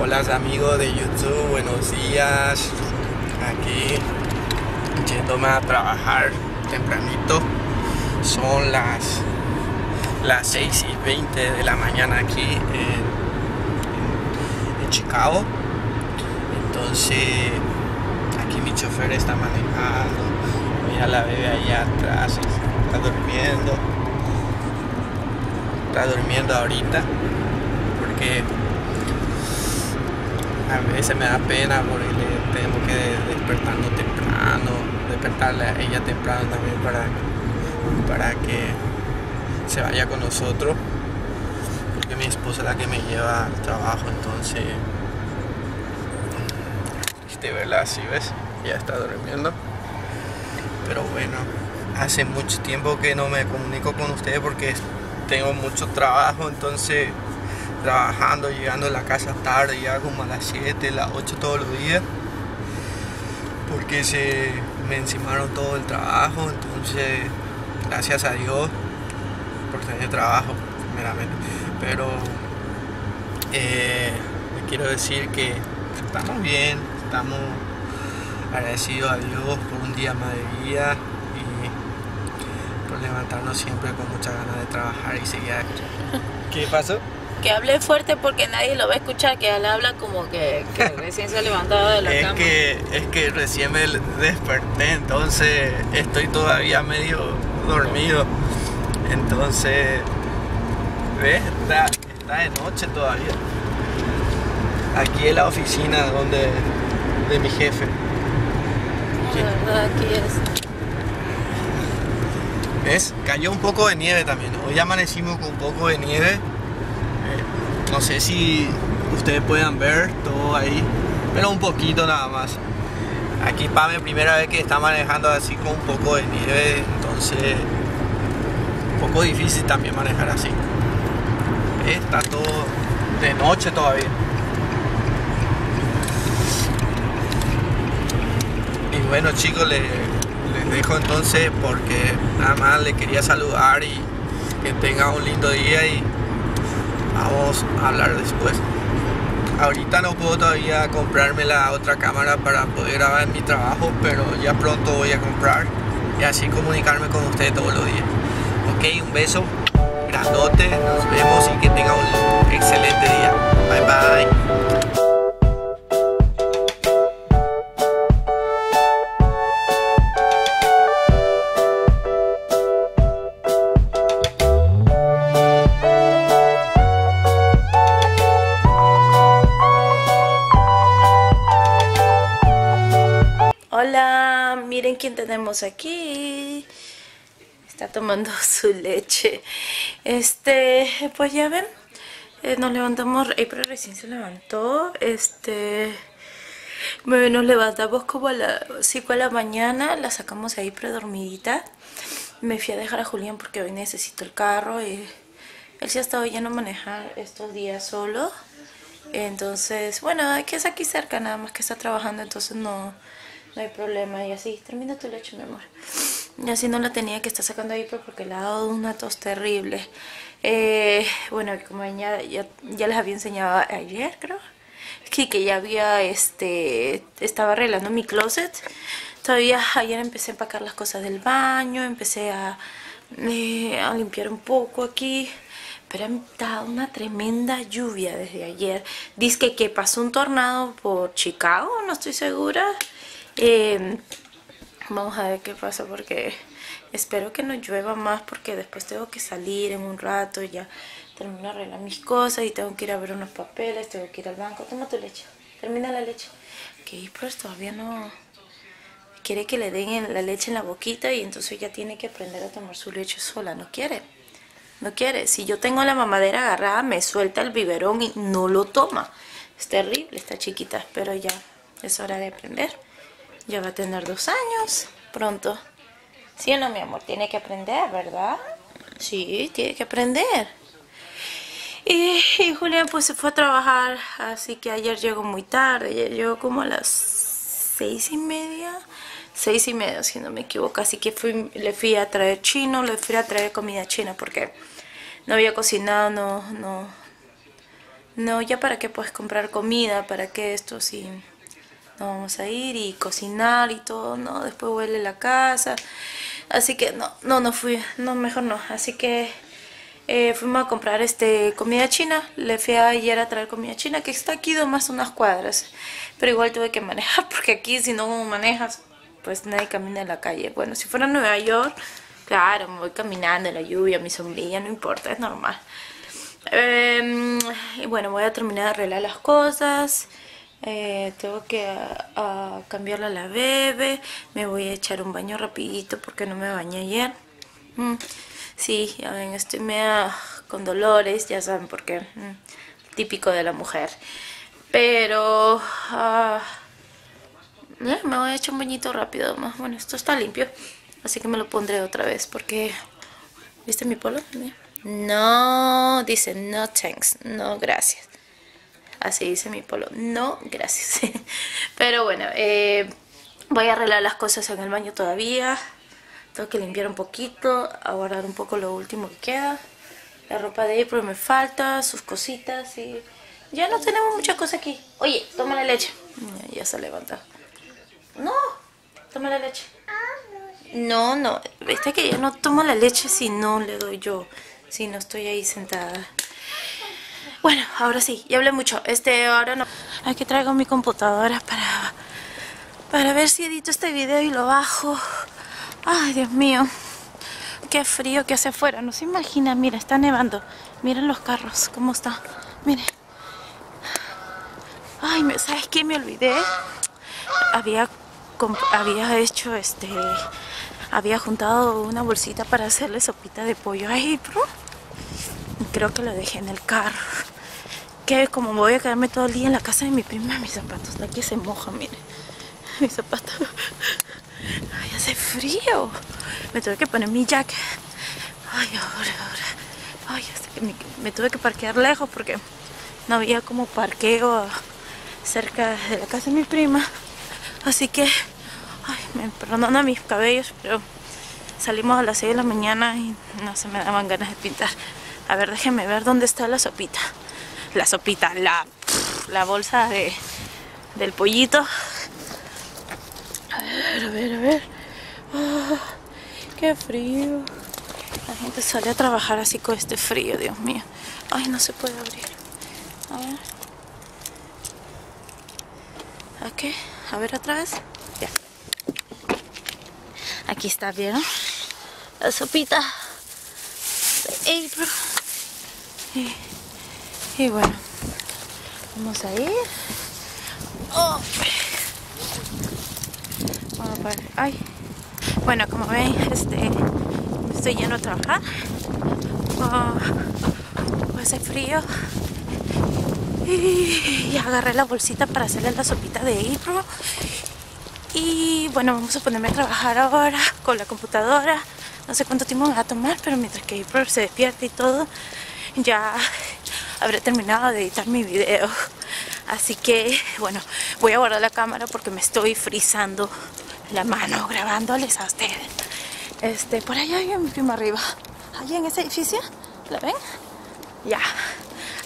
Hola amigos de YouTube, buenos días. Aquí yéndome a trabajar tempranito. Son las, las 6 y 20 de la mañana aquí en, en Chicago. Entonces aquí mi chofer está manejando. Mira la bebé allá atrás, está durmiendo. Está durmiendo ahorita porque a veces me da pena porque le tengo que despertarlo temprano, despertarle a ella temprano también para, para que se vaya con nosotros, porque mi esposa es la que me lleva al trabajo, entonces, triste verla así, ¿ves? Ya está durmiendo, pero bueno, hace mucho tiempo que no me comunico con ustedes porque tengo mucho trabajo, entonces trabajando, llegando a la casa tarde, ya como a las 7, las 8 todos los días, porque se me encimaron todo el trabajo, entonces gracias a Dios por tener trabajo, primeramente, pero eh, quiero decir que estamos bien, estamos agradecidos a Dios por un día más de vida y por levantarnos siempre con muchas ganas de trabajar y seguir aquí. ¿Qué pasó? Que hable fuerte porque nadie lo va a escuchar, que él habla como que, que recién se ha levantado de la es cama. Que, es que recién me desperté, entonces estoy todavía medio dormido. Entonces, ¿ves? Está, está de noche todavía. Aquí es la oficina donde de mi jefe. La verdad, aquí es. ¿Ves? Cayó un poco de nieve también. Hoy amanecimos con un poco de nieve. No sé si ustedes puedan ver todo ahí, pero un poquito nada más. Aquí Pame primera vez que está manejando así con un poco de nieve, entonces un poco difícil también manejar así. Está todo de noche todavía. Y bueno chicos, les, les dejo entonces porque nada más le quería saludar y que tengan un lindo día y vamos a hablar después. Ahorita no puedo todavía comprarme la otra cámara para poder grabar mi trabajo, pero ya pronto voy a comprar y así comunicarme con ustedes todos los días. Ok, un beso grandote, nos vemos y que tengan un aquí. Está tomando su leche. Este, pues ya ven, eh, nos levantamos, April recién se levantó. Este, nos levantamos como a las 5 de la mañana, la sacamos ahí predormidita. Me fui a dejar a Julián porque hoy necesito el carro y él se ha estado yendo a manejar estos días solo. Entonces, bueno, aquí es aquí cerca, nada más que está trabajando, entonces no, no hay problema. Y así, termina tu leche, mi amor. Y así no la tenía que estar sacando ahí porque le ha dado una tos terrible. Eh, bueno, como ya, ya, ya les había enseñado ayer, creo. Que, que ya había, este, estaba arreglando mi closet. Todavía ayer empecé a empacar las cosas del baño, empecé a, eh, a limpiar un poco aquí. Pero ha dado una tremenda lluvia desde ayer. Dice que pasó un tornado por Chicago, no estoy segura. Eh, vamos a ver qué pasa porque espero que no llueva más porque después tengo que salir en un rato. Ya termino de arreglar mis cosas y tengo que ir a ver unos papeles, tengo que ir al banco. Toma tu leche, termina la leche. Que pues todavía no quiere que le den la leche en la boquita y entonces ya tiene que aprender a tomar su leche sola. No quiere. No quiere. Si yo tengo la mamadera agarrada, me suelta el biberón y no lo toma. Es terrible esta chiquita, pero ya es hora de aprender. Ya va a tener dos años pronto. ¿Sí o no, mi amor? Tiene que aprender, ¿verdad? Sí, tiene que aprender. Y, Julián pues se fue a trabajar, así que ayer llegó muy tarde. Ayer llegó como a las seis y media. Seis y media, si no me equivoco. Así que le fui a traer chino, le fui a traer comida china porque no había cocinado, no, no, no, ya para qué puedes comprar comida, para qué esto sí. No vamos a ir y cocinar y todo, no, después huele la casa. Así que no, no, no fui, no, mejor no. Así que eh, fuimos a comprar este comida china. Le fui ayer a traer comida china, que está aquí más unas cuadras. Pero igual tuve que manejar, porque aquí si no manejas, pues nadie camina en la calle. Bueno, si fuera Nueva York, claro, me voy caminando en la lluvia, mi sombrilla, no importa, es normal. Em, y bueno, voy a terminar de arreglar las cosas. Eh, tengo que a, cambiarle a la bebé. Me voy a echar un baño rapidito porque no me bañé ayer. Mm, sí, ya ven, estoy media con dolores, ya saben por qué. Mm, típico de la mujer. Pero... Ah, me voy a echar un bañito rápido. Más. Bueno, esto está limpio. Así que me lo pondré otra vez porque... ¿Viste mi polo? No, dice no thanks, no gracias. Así dice mi polo, no gracias. Pero bueno, eh, voy a arreglar las cosas en el baño todavía. Tengo que limpiar un poquito, a guardar un poco lo último que queda. La ropa de April me falta, sus cositas y... Ya no tenemos muchas cosas aquí. Oye, toma la leche. Ya, se levanta. No, toma la leche. No, no, viste que ya no tomo la leche si no le doy yo si no estoy ahí sentada. Bueno, ahora sí, ya hablé mucho. Este, ahora no. Aquí traigo mi computadora para, para ver si edito este video y lo bajo. Ay, Dios mío. Qué frío que hace afuera. No se imagina, mira, está nevando. Miren los carros, cómo está. Miren. Ay, ¿sabes qué? Me olvidé. Había, había hecho este había juntado una bolsita para hacerle sopita de pollo ahí, pero creo que lo dejé en el carro. Que como voy a quedarme todo el día en la casa de mi prima, mis zapatos de aquí se mojan, miren. Mis zapatos. Ay, hace frío. Me tuve que poner mi jacket. Ay, ahora, ahora. Ay, que me, me tuve que parquear lejos porque no había como parqueo cerca de la casa de mi prima. Así que Ay, me perdonan mis cabellos, pero salimos a las 6 de la mañana y no se me daban ganas de pintar. A ver, déjenme ver dónde está la sopita. La sopita, la, la bolsa de, del pollito. A ver, a ver, a ver. Ah, qué frío. La gente sale a trabajar así con este frío, Dios mío. Ay, no se puede abrir. A ver. ¿A qué? A ver otra vez. Ya. Aquí está, ¿vieron? La sopita de April. Y, bueno, vamos a ir. Oh. Ay. Bueno, como ven, este, estoy yendo a trabajar. Oh, hace frío. Y agarré la bolsita para hacerle la sopita de April. Y bueno, vamos a ponerme a trabajar ahora con la computadora. No sé cuánto tiempo me va a tomar, pero mientras que April se despierte y todo, ya habré terminado de editar mi video. Así que, bueno, voy a guardar la cámara porque me estoy frizando la mano grabándoles a ustedes. Este, por allá hay mi prima arriba. Allá en ese edificio, ¿la ven? Ya,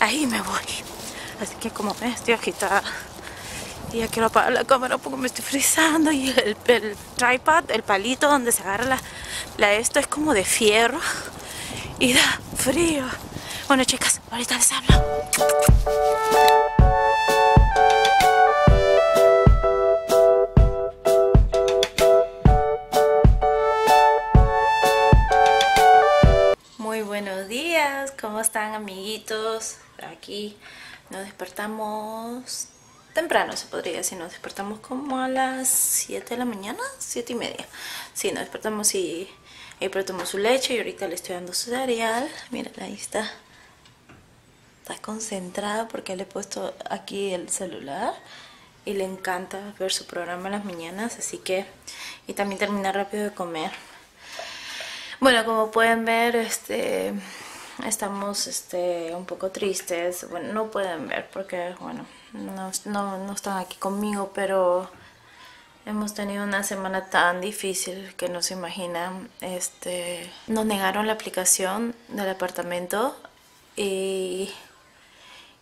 ahí me voy. Así que como ven, estoy agitada. Y ya quiero apagar la cámara porque me estoy frizando y el, tripod, el palito donde se agarra la esto es como de fierro y da frío. Bueno chicas, ahorita les hablo. Muy buenos días, ¿cómo están amiguitos? Aquí nos despertamos temprano se podría decir, nos despertamos como a las 7 de la mañana, 7 y media. Sí, nos despertamos y April tomó su leche y ahorita le estoy dando su cereal. Miren, ahí está. Está concentrada porque le he puesto aquí el celular y le encanta ver su programa en las mañanas, así que... Y también termina rápido de comer. Bueno, como pueden ver, este estamos este, un poco tristes. Bueno, no pueden ver porque, bueno, no, no, no están aquí conmigo, pero hemos tenido una semana tan difícil que no se imaginan. Este, nos negaron la aplicación del apartamento y,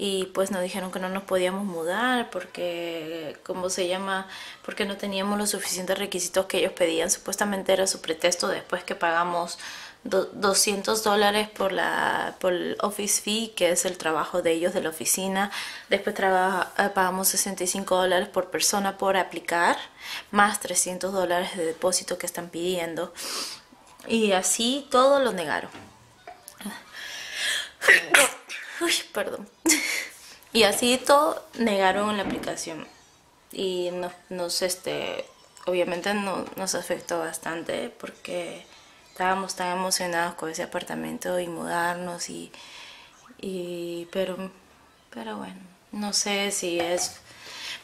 y pues nos dijeron que no nos podíamos mudar porque, ¿cómo se llama? Porque no teníamos los suficientes requisitos que ellos pedían. Supuestamente era su pretexto después que pagamos 200 dólares por, la, por el office fee, que es el trabajo de ellos de la oficina. Después trabaja, eh, pagamos 65 dólares por persona por aplicar, más 300 dólares de depósito que están pidiendo. Y así todo lo negaron. Uy, perdón. Y así todo negaron la aplicación. Y nos, este, obviamente no, nos afectó bastante porque estábamos tan emocionados con ese apartamento y mudarnos y, y pero, pero bueno, no sé si es...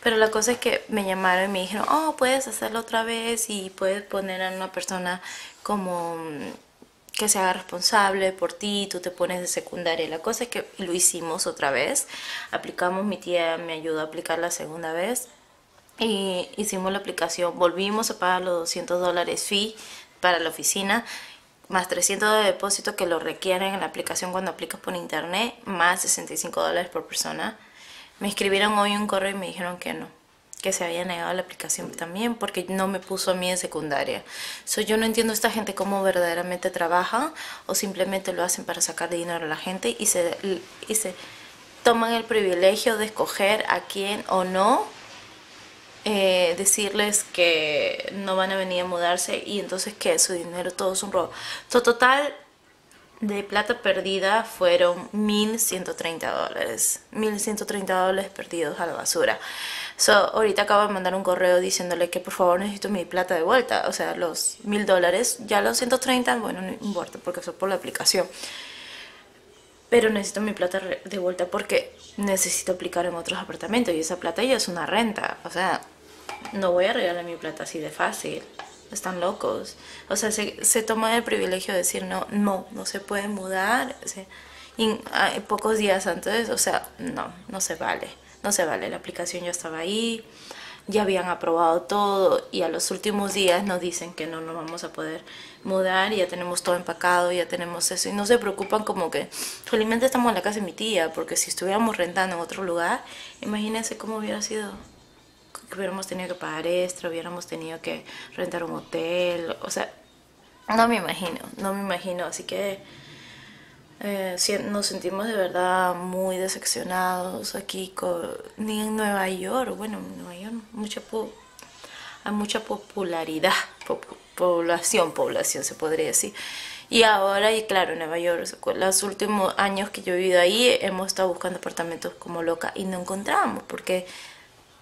Pero la cosa es que me llamaron y me dijeron, oh, puedes hacerlo otra vez y puedes poner a una persona como que se haga responsable por ti, tú te pones de secundaria. La cosa es que lo hicimos otra vez, aplicamos, mi tía me ayudó a aplicar la segunda vez y hicimos la aplicación, volvimos a pagar los 200 dólares fee para la oficina, más 300 de depósito que lo requieren en la aplicación cuando aplicas por internet, más 65 dólares por persona. Me escribieron hoy un correo y me dijeron que no que se había negado la aplicación también porque no me puso a mí en secundaria. So, yo no entiendo esta gente cómo verdaderamente trabaja o simplemente lo hacen para sacar dinero a la gente y se, y se toman el privilegio de escoger a quién o no eh, decirles que no van a venir a mudarse y entonces que su dinero todo es un robo. So, total de plata perdida fueron 1.130 dólares. 1.130 dólares perdidos a la basura. So, ahorita acabo de mandar un correo diciéndole que por favor necesito mi plata de vuelta. O sea, los 1.000 dólares. Ya los 130, bueno, no importa porque eso por la aplicación. Pero necesito mi plata de vuelta porque necesito aplicar en otros apartamentos y esa plata ya es una renta. O sea, no voy a regalar mi plata así de fácil están locos. O sea, se, se toma el privilegio de decir, no, no, no se puede mudar. y, ah, pocos días antes, o sea, no, no se vale. No se vale, la aplicación ya estaba ahí, ya habían aprobado todo y a los últimos días nos dicen que no nos vamos a poder mudar ya tenemos todo empacado, ya tenemos eso. Y no se preocupan como que felizmente estamos en la casa de mi tía porque si estuviéramos rentando en otro lugar, imagínense cómo hubiera sido que hubiéramos tenido que pagar extra, hubiéramos tenido que rentar un hotel, o sea, no me imagino, no me imagino, así que eh, nos sentimos de verdad muy decepcionados aquí, ni en Nueva York, bueno, en Nueva York mucha hay mucha popularidad, población, población se podría decir. Y ahora, y claro, en Nueva York, los últimos años que yo he vivido ahí, hemos estado buscando apartamentos como loca y no encontramos, porque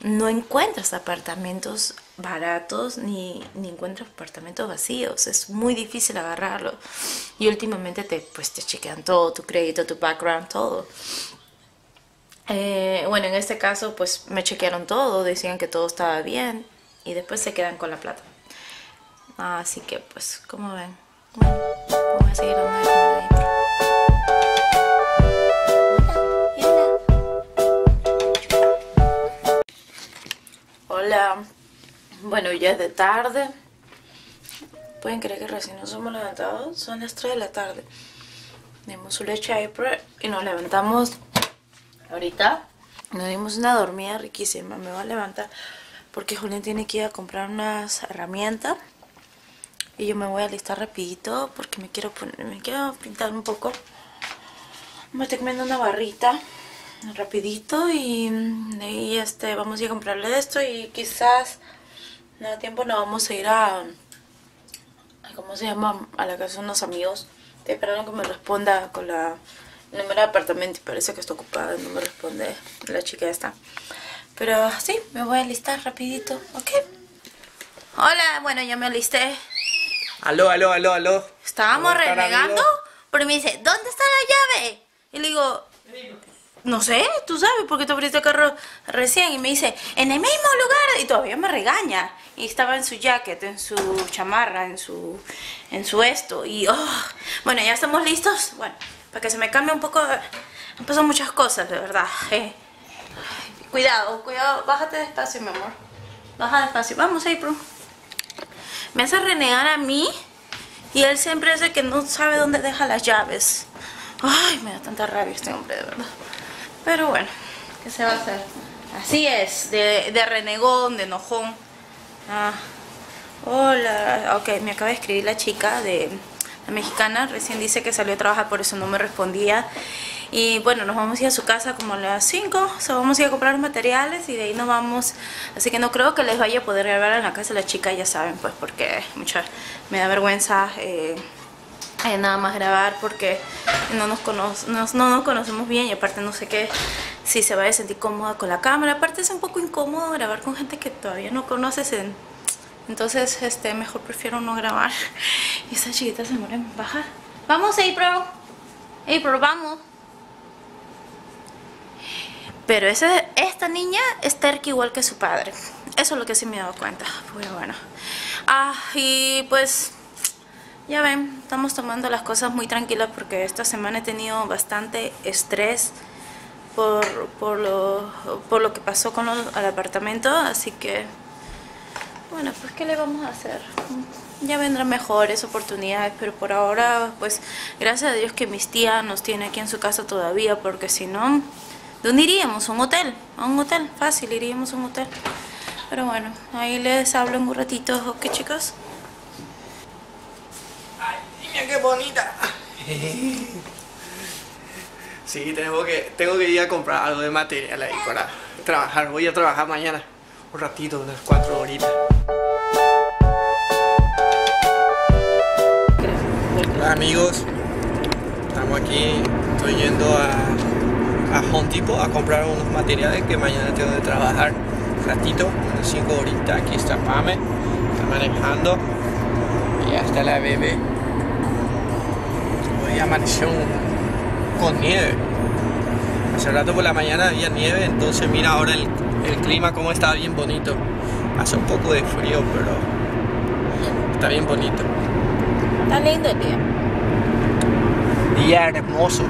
no encuentras apartamentos baratos ni, ni encuentras apartamentos vacíos. Es muy difícil agarrarlo. Y últimamente te, pues, te chequean todo, tu crédito, tu background, todo. Eh, bueno, en este caso, pues me chequearon todo, decían que todo estaba bien y después se quedan con la plata. Así que, pues, como ven, voy a seguir Hola. Bueno, ya es de tarde. Pueden creer que recién nos hemos levantado. Son las 3 de la tarde. Dimos su leche April y nos levantamos ahorita. Nos dimos una dormida riquísima. Me voy a levantar porque Julián tiene que ir a comprar unas herramientas. Y yo me voy a listar rapidito porque me quiero poner, me quiero pintar un poco. Me estoy comiendo una barrita rapidito y, y este vamos a ir a comprarle esto y quizás no da tiempo no vamos a ir a, ¿cómo se llama? A la casa de unos amigos. Estoy esperando que me responda con la número de apartamento y parece que está ocupada, no me responde la chica esta. Pero sí, me voy a alistar rapidito, ¿ok? Hola, bueno, ya me alisté. Aló, aló, aló, aló. Estábamos renegando, pero me dice, ¿dónde está la llave? Y le digo, no sé, tú sabes, porque te abriste el carro recién y me dice, en el mismo lugar, y todavía me regaña. Y estaba en su jacket, en su chamarra, en su, en su esto, y oh, bueno, ya estamos listos. Bueno, para que se me cambie un poco, han pasado muchas cosas, de verdad. Eh. Cuidado, cuidado, bájate despacio, mi amor. Baja despacio, vamos bro. Me hace renegar a mí y él siempre es el que no sabe dónde deja las llaves. Ay, me da tanta rabia este hombre, de verdad. Pero bueno, ¿qué se va a hacer? Así es, de, de renegón, de enojón. Ah, hola, ok, me acaba de escribir la chica de la mexicana, recién dice que salió a trabajar, por eso no me respondía. Y bueno, nos vamos a ir a su casa como a las 5, o sea, vamos a ir a comprar los materiales y de ahí nos vamos. Así que no creo que les vaya a poder grabar en la casa la chica, ya saben, pues porque mucha, me da vergüenza eh, eh, nada más grabar porque no nos, cono no, no nos conocemos bien y aparte no sé qué si se vaya a sentir cómoda con la cámara. Aparte es un poco incómodo grabar con gente que todavía no conoces en entonces, este, mejor prefiero no grabar. Y esa chiquita se muere en bajar. Vamos, April. April, vamos. Pero ese, esta niña es terca igual que su padre. Eso es lo que sí me he dado cuenta. Pero bueno. Ah, y pues... Ya ven, estamos tomando las cosas muy tranquilas porque esta semana he tenido bastante estrés por, por, lo, por lo que pasó con el apartamento. Así que bueno, pues ¿qué le vamos a hacer? Ya vendrán mejores oportunidades, pero por ahora, pues gracias a Dios que mis tías nos tiene aquí en su casa todavía, porque si no, ¿dónde iríamos? ¿A un hotel? A un hotel, fácil, iríamos a un hotel. Pero bueno, ahí les hablo en un ratito, ¿ok chicos? Mira qué bonita. Sí, tengo que, tengo que ir a comprar algo de material ahí para trabajar. Voy a trabajar mañana un ratito, unas cuatro horitas. Amigos, estamos aquí, estoy yendo a, a Home Depot a comprar unos materiales que mañana tengo que trabajar un ratito, unas cinco horitas, aquí está Pame, está manejando y hasta la bebé. Hoy amaneció con nieve. Hace rato por la mañana había nieve, entonces mira ahora el, el clima como está bien bonito. Hace un poco de frío, pero está bien bonito. Está lindo el día. Día hermoso.